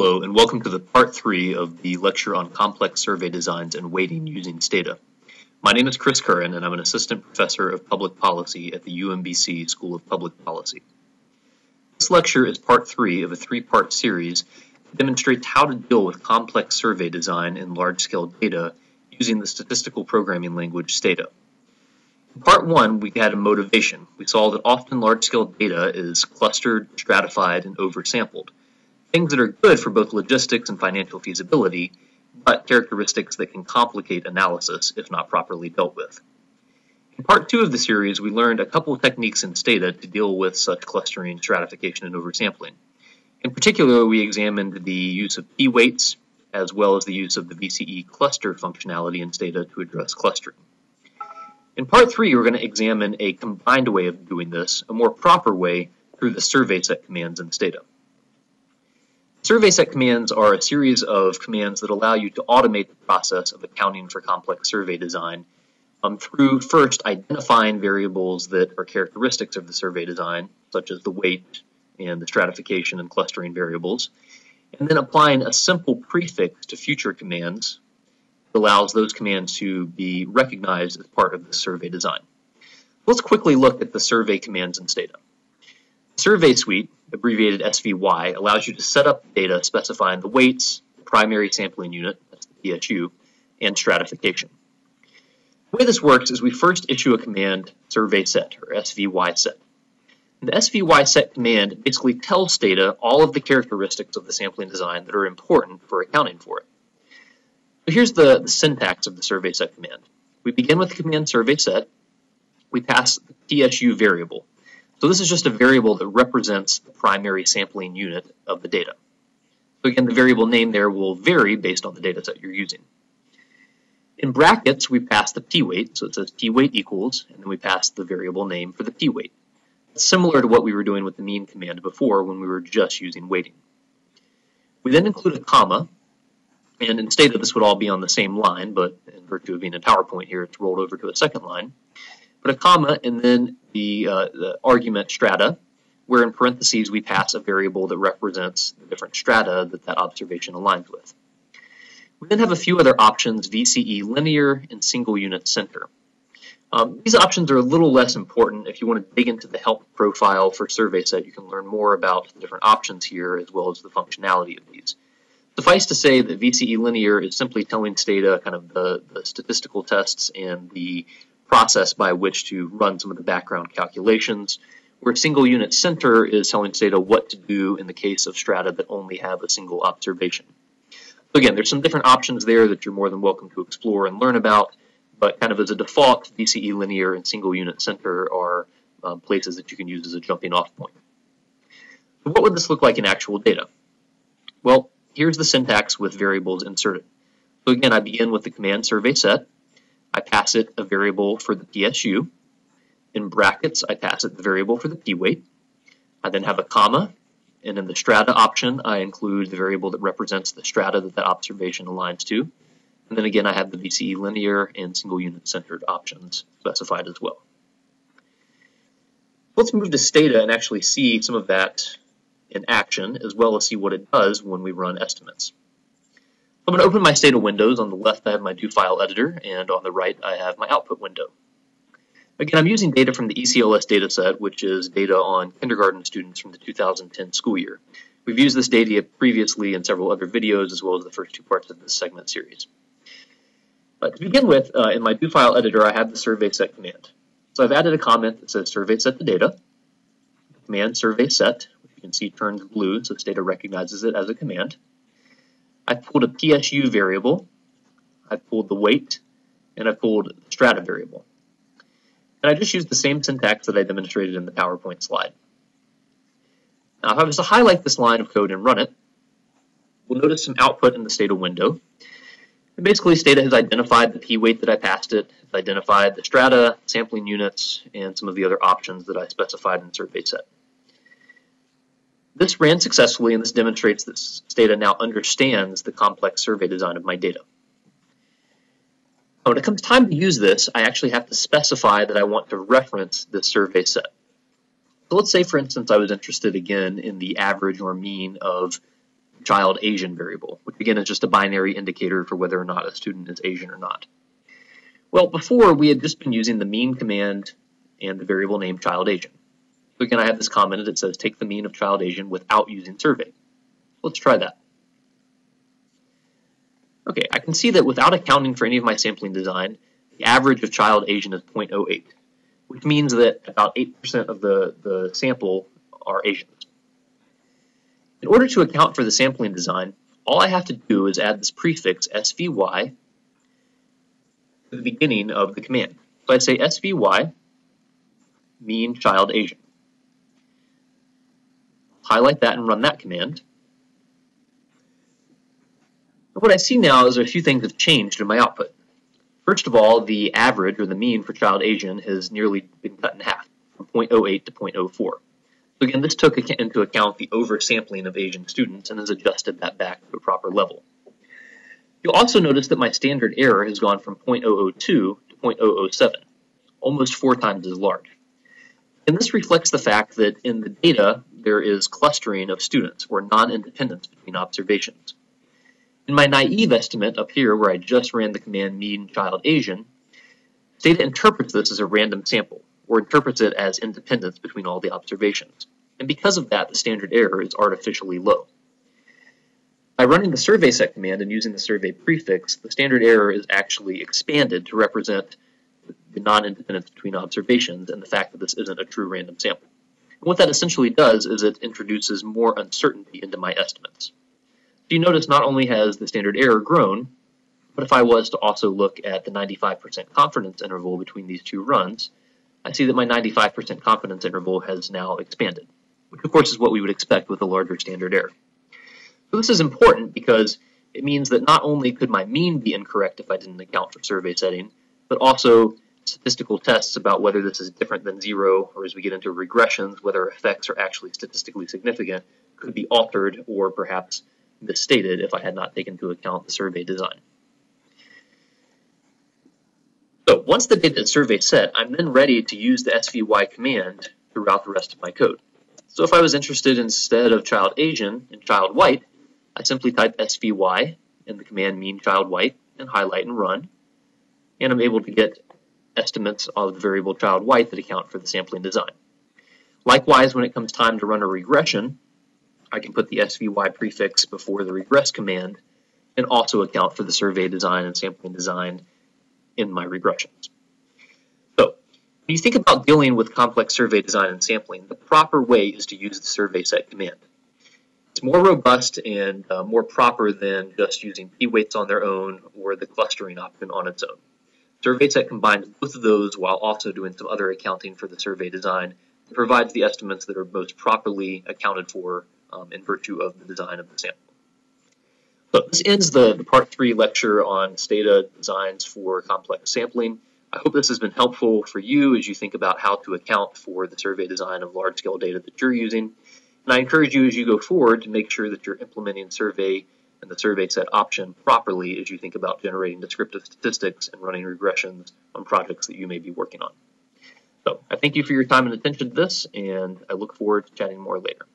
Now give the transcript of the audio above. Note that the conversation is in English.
Hello, and welcome to the part three of the lecture on complex survey designs and weighting using Stata. My name is Chris Curran, and I'm an assistant professor of public policy at the UMBC School of Public Policy. This lecture is part three of a three-part series that demonstrates how to deal with complex survey design in large-scale data using the statistical programming language Stata. In part one, we had a motivation. We saw that often large-scale data is clustered, stratified, and oversampled things that are good for both logistics and financial feasibility, but characteristics that can complicate analysis if not properly dealt with. In part two of the series, we learned a couple of techniques in Stata to deal with such clustering, stratification, and oversampling. In particular, we examined the use of p-weights, as well as the use of the VCE cluster functionality in Stata to address clustering. In part three, we're going to examine a combined way of doing this, a more proper way through the survey set commands in Stata. Survey set commands are a series of commands that allow you to automate the process of accounting for complex survey design um, through first identifying variables that are characteristics of the survey design, such as the weight and the stratification and clustering variables, and then applying a simple prefix to future commands that allows those commands to be recognized as part of the survey design. Let's quickly look at the survey commands in Stata. Survey Suite, abbreviated SVY, allows you to set up data specifying the weights, primary sampling unit, that's the PSU, and stratification. The way this works is we first issue a command survey set, or SVY set. The SVY set command basically tells data all of the characteristics of the sampling design that are important for accounting for it. So here's the, the syntax of the survey set command. We begin with the command survey set. We pass the PSU variable, so this is just a variable that represents the primary sampling unit of the data. So again, the variable name there will vary based on the data set you're using. In brackets, we pass the p-weight, so it says p-weight equals, and then we pass the variable name for the p-weight. That's Similar to what we were doing with the mean command before when we were just using weighting. We then include a comma, and in Stata this would all be on the same line, but in virtue of being a PowerPoint here, it's rolled over to a second line put a comma and then the, uh, the argument strata, where in parentheses we pass a variable that represents the different strata that that observation aligns with. We then have a few other options, VCE linear and single unit center. Um, these options are a little less important. If you want to dig into the help profile for survey set, you can learn more about the different options here as well as the functionality of these. Suffice to say that VCE linear is simply telling Stata kind of the, the statistical tests and the process by which to run some of the background calculations, where single unit center is telling Stata what to do in the case of strata that only have a single observation. So again, there's some different options there that you're more than welcome to explore and learn about, but kind of as a default, VCE linear and single unit center are um, places that you can use as a jumping off point. So what would this look like in actual data? Well, here's the syntax with variables inserted. So again, I begin with the command survey set, I pass it a variable for the PSU. In brackets, I pass it the variable for the p-weight. I then have a comma, and in the strata option, I include the variable that represents the strata that that observation aligns to. And then again, I have the VCE linear and single unit centered options specified as well. Let's move to Stata and actually see some of that in action, as well as see what it does when we run estimates. I'm going to open my Stata windows. On the left, I have my do file editor, and on the right, I have my output window. Again, I'm using data from the ECLS dataset, which is data on kindergarten students from the 2010 school year. We've used this data previously in several other videos, as well as the first two parts of this segment series. But to begin with, uh, in my do file editor, I have the survey set command. So I've added a comment that says survey set the data. The command survey set, which you can see turns blue, so Stata recognizes it as a command. I pulled a PSU variable, I pulled the weight, and I pulled the strata variable. And I just used the same syntax that I demonstrated in the PowerPoint slide. Now if I was to highlight this line of code and run it, we'll notice some output in the Stata window. And basically Stata has identified the p-weight that I passed it, it's identified the strata, sampling units, and some of the other options that I specified in the survey set. This ran successfully and this demonstrates that Stata now understands the complex survey design of my data. When it comes time to use this, I actually have to specify that I want to reference this survey set. So let's say, for instance, I was interested again in the average or mean of child Asian variable, which again is just a binary indicator for whether or not a student is Asian or not. Well, before we had just been using the mean command and the variable name child Asian. So again, I have this commented. that says take the mean of child Asian without using survey. Let's try that. Okay, I can see that without accounting for any of my sampling design, the average of child Asian is 0.08, which means that about 8% of the, the sample are Asians. In order to account for the sampling design, all I have to do is add this prefix svy to the beginning of the command. So I'd say svy mean child Asian. Highlight that and run that command. And what I see now is a few things have changed in my output. First of all, the average or the mean for child Asian has nearly been cut in half from 0.08 to 0.04. So again, this took into account the oversampling of Asian students and has adjusted that back to a proper level. You'll also notice that my standard error has gone from 0.002 to 0.007, almost four times as large. And this reflects the fact that in the data, there is clustering of students or non-independence between observations. In my naive estimate up here, where I just ran the command mean child Asian, Stata interprets this as a random sample, or interprets it as independence between all the observations. And because of that, the standard error is artificially low. By running the survey set command and using the survey prefix, the standard error is actually expanded to represent the non-independence between observations and the fact that this isn't a true random sample. And what that essentially does is it introduces more uncertainty into my estimates. So you notice not only has the standard error grown, but if I was to also look at the 95% confidence interval between these two runs, I see that my 95% confidence interval has now expanded, which of course is what we would expect with a larger standard error. So this is important because it means that not only could my mean be incorrect if I didn't account for survey setting, but also statistical tests about whether this is different than zero, or as we get into regressions, whether effects are actually statistically significant, could be altered or perhaps misstated if I had not taken into account the survey design. So once the data survey set, I'm then ready to use the SVY command throughout the rest of my code. So if I was interested instead of child Asian in child white, I simply type svy in the command mean child white and highlight and run. And I'm able to get estimates of variable child white that account for the sampling design. Likewise, when it comes time to run a regression, I can put the svy prefix before the regress command and also account for the survey design and sampling design in my regressions. So, when you think about dealing with complex survey design and sampling, the proper way is to use the survey set command. It's more robust and uh, more proper than just using p-weights on their own or the clustering option on its own. SurveySet combines both of those while also doing some other accounting for the survey design provides the estimates that are most properly accounted for um, in virtue of the design of the sample. So this ends the, the part three lecture on Stata designs for complex sampling. I hope this has been helpful for you as you think about how to account for the survey design of large-scale data that you're using. And I encourage you as you go forward to make sure that you're implementing survey and the survey set option properly as you think about generating descriptive statistics and running regressions on projects that you may be working on. So I thank you for your time and attention to this, and I look forward to chatting more later.